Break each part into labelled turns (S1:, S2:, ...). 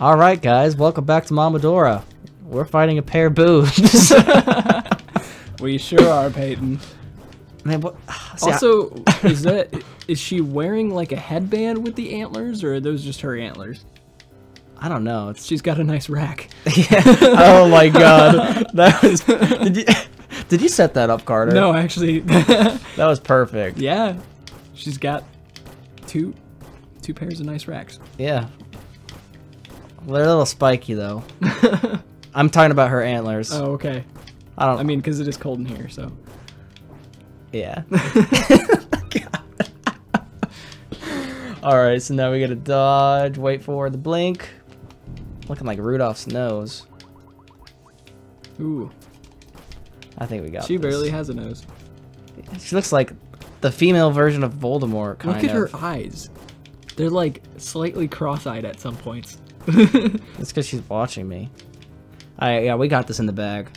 S1: All right, guys, welcome back to Momodora. We're fighting a pair of boobs.
S2: We sure are, Peyton.
S1: Man, what? see, I-
S2: Also, is that is she wearing like a headband with the antlers, or are those just her antlers?
S1: I, don't know. It's
S2: She's got a nice rack.
S1: oh my god, that was. Did you did you set that up, Carter?
S2: No, actually,
S1: that was perfect.
S2: yeah, she's got two two pairs of nice racks.
S1: Yeah. They're a little spiky though. I'm talking about her antlers.
S2: Oh, okay.
S1: I don't.
S2: I mean, because it is cold in here, so.
S1: yeah. All right, so now we gotta dodge. Wait for the blink. Looking like Rudolph's nose.
S2: Ooh,
S1: I think we got.
S2: she
S1: this.
S2: barely has a nose.
S1: She looks like the female version of Voldemort. Kind
S2: Look at
S1: of.
S2: her eyes. They're like slightly cross-eyed at some points.
S1: It's because she's watching me. Alright, yeah, we got this in the bag.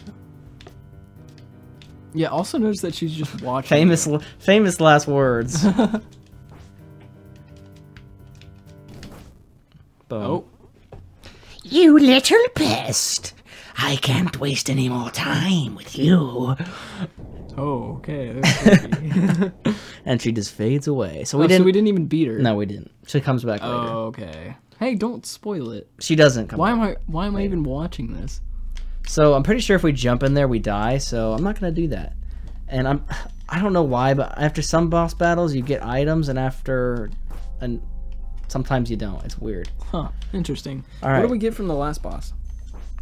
S2: yeah. Also notice that she's just watching.
S1: Famous, famous last words. Boom.
S2: Oh,
S3: You little pest! I can't waste any more time with you.
S2: oh, okay.
S1: And she just fades away. So
S2: oh,
S1: we didn't.
S2: so we didn't even beat her.
S1: No, we didn't. She comes back later.
S2: Oh, okay. Hey, don't spoil it.
S1: She doesn't come.
S2: Why
S1: back.
S2: am I? Why am I even watching this?
S1: So I'm pretty sure if we jump in there, we die. So I'm not gonna do that. And I'm. I don't know why, but after some boss battles, you get items, and after, and sometimes you don't. It's weird.
S2: Huh. Interesting.
S1: All
S2: What do we get from the last boss?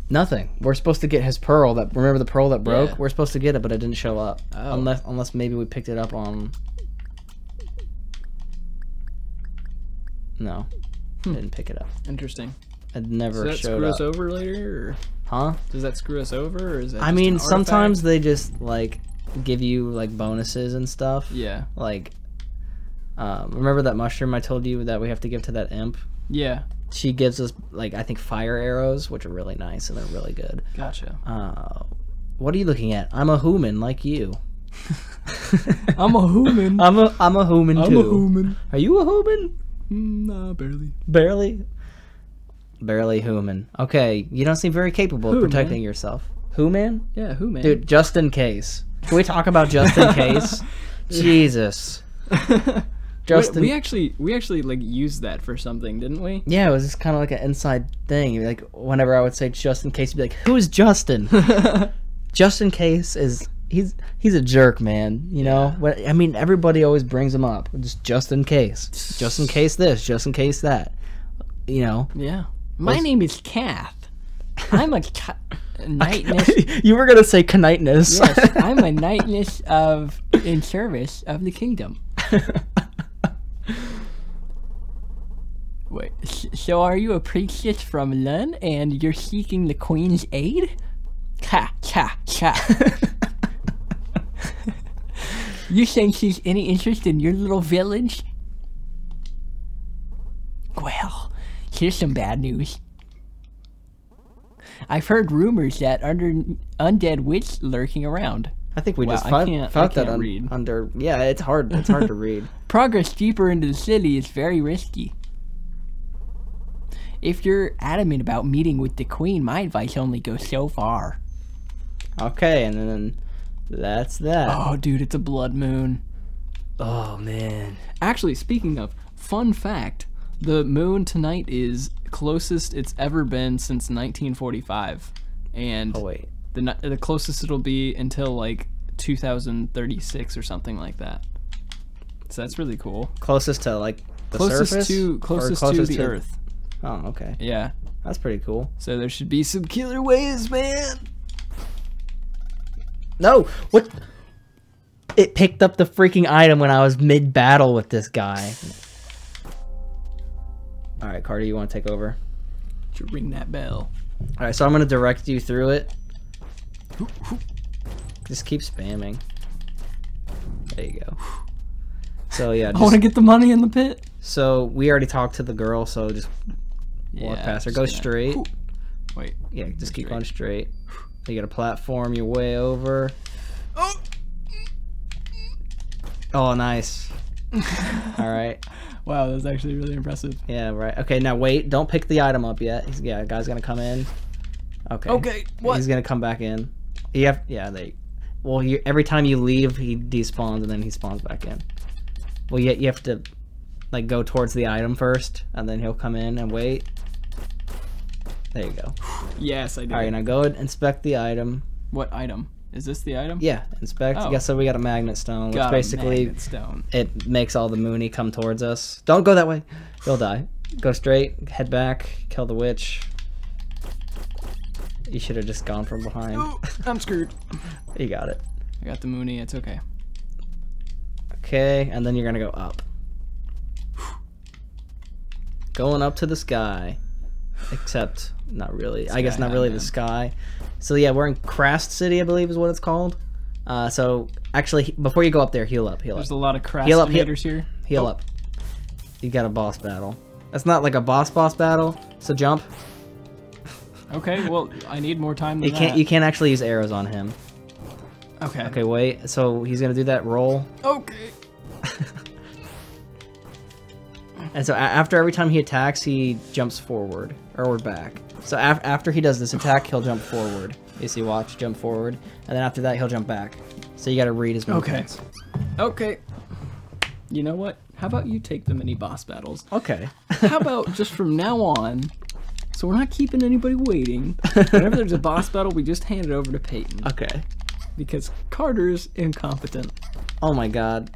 S1: Nothing. We're supposed to get his pearl. That remember the pearl that broke.
S2: Yeah.
S1: We're supposed to get it, but it didn't show up.
S2: Oh.
S1: Unless unless maybe we picked it up on. No, didn't pick it up.
S2: Interesting.
S1: It
S2: Does
S1: never
S2: that
S1: showed
S2: screw
S1: up.
S2: us over later? Or
S1: Huh?
S2: does that screw us over? Or is that
S1: I mean, sometimes they just like give you like bonuses and stuff.
S2: Yeah.
S1: Like, um, remember that mushroom I told you that we have to give to that imp?
S2: Yeah.
S1: She gives us like I think fire arrows, which are really nice and they're really good.
S2: Gotcha.
S1: Uh, what are you looking at? I'm a human like you.
S2: I'm a human.
S1: I'm a I'm a human
S2: I'm
S1: too.
S2: a human.
S1: Are you a human?
S2: Mm, nah, barely.
S1: Barely. Barely human. Okay, you don't seem very capable
S2: Who,
S1: of protecting
S2: man?
S1: yourself. Who man?
S2: Yeah, who man?
S1: Dude, just in case. Can we talk about just in case? Jesus. Just
S2: we, we actually we actually like used that for something, didn't we?
S1: Yeah, it was just kind of like an inside thing. Like whenever I would say just in case, you'd be like, "Who is Justin?" just in case is he's he's a jerk, man. You know. What I mean, everybody always brings him up. Just just in case, just in case this, just in case that. You know.
S2: Yeah. My name is Cath. I'm a ca- knightness.
S1: you were gonna say knightness.
S2: yes, I'm a knightness of in service of the kingdom. Wait, so are you a priestess from Lun and you're seeking the queen's aid? Cha cha cha. You think she's any interest in your little village? Well, here's some bad news. I've heard rumors that under undead witch lurking around.
S1: I think we
S2: Wow,
S1: just found,
S2: can't-
S1: found
S2: I
S1: that
S2: can't
S1: un-
S2: read.
S1: under. Yeah, it's hard. It's hard to read.
S2: Progress deeper into the city is very risky. If you're adamant about meeting with the queen, my advice only goes so far.
S1: Okay, and then that's that.
S2: Oh, dude, it's a blood moon.
S1: oh man.
S2: Actually, speaking of, fun fact the moon tonight is closest it's ever been since 1945. And
S1: Oh wait.
S2: the, the closest it'll be until like 2036 or something like that. So that's really cool.
S1: Closest to like the
S2: Closest
S1: surface?
S2: to
S1: Or
S2: closest, to the Earth.
S1: Oh, okay.
S2: Yeah.
S1: That's pretty cool.
S2: So there should be some killer waves, man.
S1: No, what? It picked up the freaking item when I was mid battle with this guy. All right, Carter, you want to take over?
S2: To ring that bell.
S1: All right, so I'm gonna direct you through it. Just keep spamming. There you go. So yeah,
S2: I want to get the money in the pit.
S1: so we already talked to the girl, so just walk
S2: Yeah,
S1: past her. Go
S2: gonna-
S1: straight.
S2: Wait.
S1: Yeah, just keep
S2: straight.
S1: going straight. You got a platform your way over.
S2: Oh.
S1: Oh, nice. All right.
S2: Wow, that's actually really impressive.
S1: Yeah, right. Okay, now wait. Don't pick the item up yet. He's, yeah, guy's gonna come in. Okay.
S2: Okay, what?
S1: He's gonna come back in. You have, yeah, they. Well, you, every time you leave, he despawns and then he spawns back in. Well, you, you have to, like, go towards the item first, and then he'll come in and wait. There you go.
S2: Yes, I did.
S1: All right, now go and inspect the item.
S2: What item? Is this the item?
S1: Yeah, inspect.
S2: Oh.
S1: Yeah, so we got a magnet stone, which
S2: Got
S1: basically
S2: magnet stone.
S1: it makes all the Mooney come towards us. Don't go that way. You'll die. Go straight, head back, kill the witch. You should have just gone from behind.
S2: Ooh, I'm screwed.
S1: you got it.
S2: I got the Mooney. It's okay.
S1: Okay, and then you're gonna go up. Going up to the sky. Except, not really. I guess not really the sky. So yeah, we're in Karst City, I believe is what it's called. Uh, so actually, before you go up there, heal up, heal up,
S2: There's a lot of
S1: Heal up, heal-
S2: here.
S1: heal
S2: Oh.
S1: up. You got a boss battle. That's not like a boss boss battle. So jump.
S2: Okay, well, I need more time than
S1: You can't.
S2: that.
S1: You can't actually use arrows on him.
S2: Okay.
S1: Okay, wait. So he's gonna do that roll,
S2: Okay.
S1: And so after every time he attacks, he jumps forward or we're back. So af- after he does this attack, he'll jump forward. You see, watch, jump forward, and then after that, he'll jump back. So you got to read his movements.
S2: Okay. Okay. You know what? How about you take the mini boss battles?
S1: Okay.
S2: How about just from now on, so we're not keeping anybody waiting. Whenever there's a boss battle, we just hand it over to Peyton
S1: okay.
S2: because Carter's incompetent.
S1: Oh my God.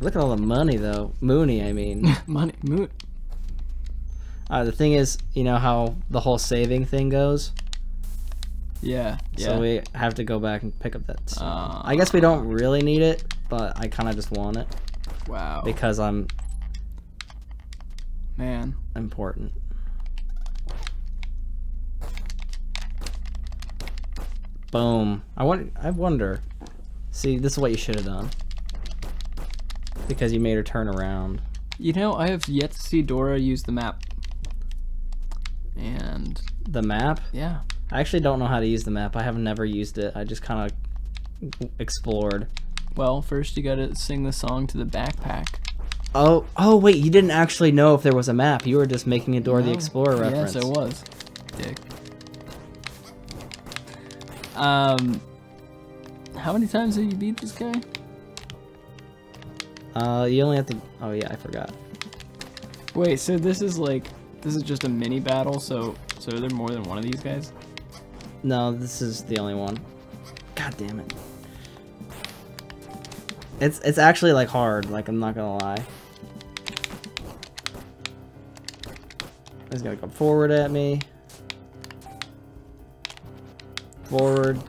S1: Look at all the money, though. Mooney, I mean.
S2: Money, moon.
S1: uh, the thing is, you know how the whole saving thing goes.
S2: Yeah. Yeah.
S1: So we have to go back and pick up that.
S2: Uh,
S1: I guess we don't really need it, but I kind of just want it
S2: wow.
S1: because I'm
S2: Man.
S1: important. Boom. I want. I wonder. See, this is what you should have done. Because you made her turn around.
S2: You know, I have yet to see Dora use the map. And
S1: The map.
S2: yeah.
S1: I actually don't know how to use the map. I have never used it. I just kind of explored.
S2: Well, first you gotta sing the song to the backpack.
S1: Oh, oh wait, you didn't actually know if there was a map. You were just making a Dora the Explorer reference.
S2: Yes, I was. Dick. Um, how many times have you beat this guy?
S1: Uh, you only have to. Oh yeah, I forgot.
S2: Wait, so this is like this is just a mini battle. So so are there more than one of these guys?
S1: No, this is the only one. God damn it. It's it's actually like hard. Like I'm not gonna lie. He's gonna come forward at me. Forward.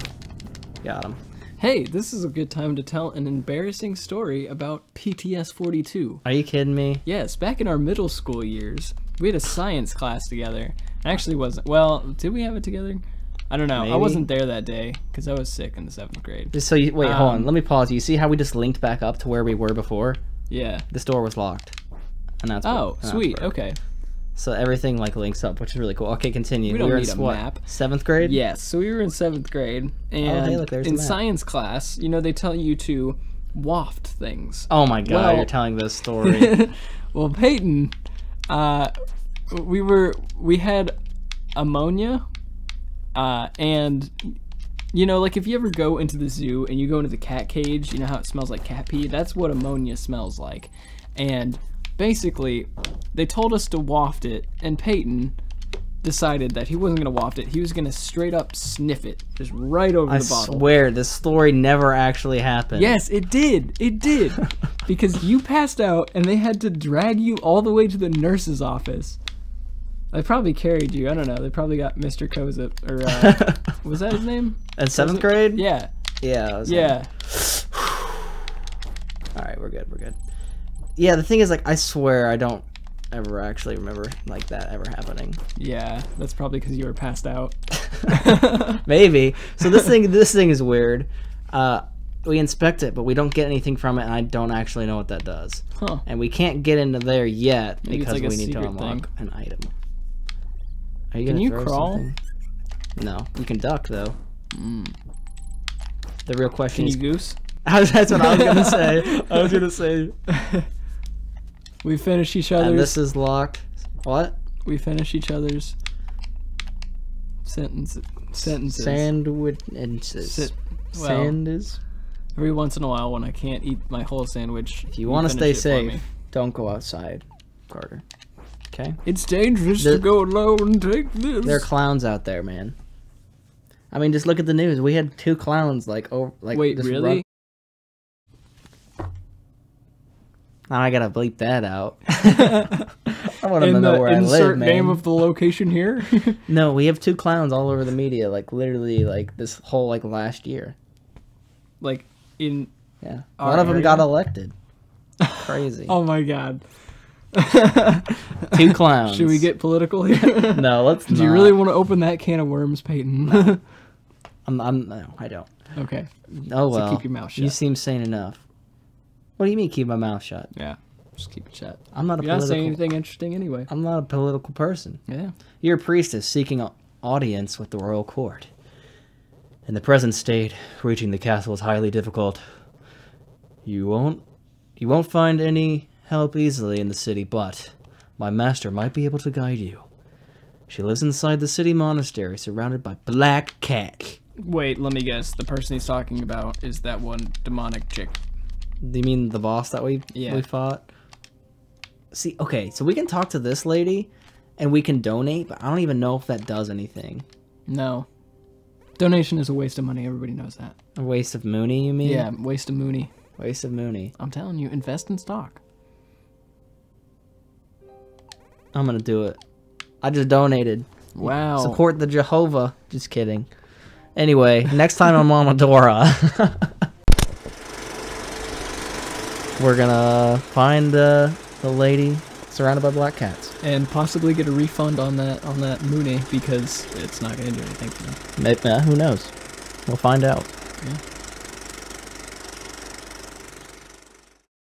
S1: Got him.
S2: Hey, this is a good time to tell an embarrassing story about PTS 42.
S1: Are you kidding me?
S2: Yes, back in our middle school years, we had a science class together. Actually wasn't. Well, did we have it together? I don't know. I wasn't there that day because I was sick in the seventh grade.
S1: Just so you wait, hold on.
S2: Um,
S1: Let me pause. You see how we just linked back up to where we were before?
S2: Yeah.
S1: This door was locked. And that's
S2: Oh, sweet. Okay.
S1: So everything like links up, which is really cool. Okay, continue.
S2: We don't
S1: were
S2: need
S1: in
S2: a
S1: what,
S2: map.
S1: Seventh grade.
S2: Yes. So we were in seventh grade, and
S1: Oh, look,
S2: in science class, you know, they tell you to waft things.
S1: Oh my god,
S2: Well-
S1: you're telling this story.
S2: well, Peyton, uh, we were we had ammonia, uh, and you know, like if you ever go into the zoo and you go into the cat cage, you know how it smells like cat pee. That's what ammonia smells like, and basically, they told us to waft it, and Peyton decided that he wasn't gonna waft it. He was gonna straight up sniff it, just right over
S1: I
S2: the bottle.
S1: I swear this story never actually happened.
S2: Yes, it did. It did. because you passed out and they had to drag you all the way to the nurse's office. They probably carried you. I don't know. They probably got Mr. Kozip or uh, was that his name?
S1: In seventh grade?
S2: Yeah.
S1: Yeah.
S2: Yeah.
S1: All right, we're good. We're good. Yeah, the thing is, like, I swear I don't ever actually remember like that ever happening.
S2: Yeah. That's probably because you were passed out.
S1: Maybe. So this thing, this thing is weird. Uh, we inspect it, but we don't get anything from it, and I don't actually know what that does.
S2: Huh.
S1: And we can't get into there yet
S2: Maybe
S1: because
S2: like
S1: we need to unlock
S2: thing.
S1: an item. Are you
S2: Can you crawl?
S1: something? No, you can duck though. The real question
S2: Can
S1: is,
S2: you goose?
S1: That's what I was gonna say. I was gonna say.
S2: We finish each other's.
S1: And this is locked. What?
S2: we finish each other's sentence Sentences.
S1: Sandwiches.
S2: Sit- well,
S1: Sand is.
S2: every once in a while, when I can't eat my whole sandwich,
S1: If you want to stay safe, don't go outside, Carter. Okay.
S2: It's dangerous
S1: The-
S2: to go alone and take this.
S1: There are clowns out there, man. I mean, just look at the news. We had two clowns like over like.
S2: Wait, really?
S1: Now I gotta bleep that out. I want them to know where I
S2: insert
S1: live, man.
S2: name of the location here.
S1: No, we have two clowns all over the media, like literally, like this whole like last year.
S2: like in.
S1: Yeah, one of them
S2: area?
S1: got elected. Crazy.
S2: Oh my god.
S1: Two clowns.
S2: Should we get political here?
S1: No, let's.
S2: Do you really want to open that can of worms, Peyton?
S1: I'm. I'm. No, I don't.
S2: okay.
S1: Oh well.
S2: keep your mouth shut.
S1: You seem sane enough. What do you mean keep my mouth shut?
S2: Yeah. Just keep it shut.
S1: I'm not a
S2: You're not saying anything interesting anyway.
S1: I'm not a political person.
S2: Yeah.
S1: You're a priestess seeking a- audience with the royal court. In the present state, reaching the castle is highly difficult. You won't you won't find any help easily in the city, but my master might be able to guide you. She lives inside the city monastery, surrounded by black cat.
S2: Wait, let me guess. The person he's talking about is that one demonic chick.
S1: Do you mean the boss that we
S2: Yeah.
S1: we fought? See, okay, so we can talk to this lady, and we can donate, but I don't even know if that does anything.
S2: No. Donation is a waste of money. Everybody knows that.
S1: A waste of Mooney, you mean?
S2: Yeah, waste of Mooney.
S1: Waste of Mooney.
S2: I'm telling you, invest in stock.
S1: I'm gonna do it. I just donated.
S2: Wow.
S1: Support the Jehovah. Just kidding. Anyway, next time I'm on Momodora, we're gonna find uh, the lady surrounded by black cats.
S2: And possibly get a refund on that on that Mooney because it's not going to do anything for them.
S1: Maybe, uh, who knows? We'll find out.
S2: Yeah.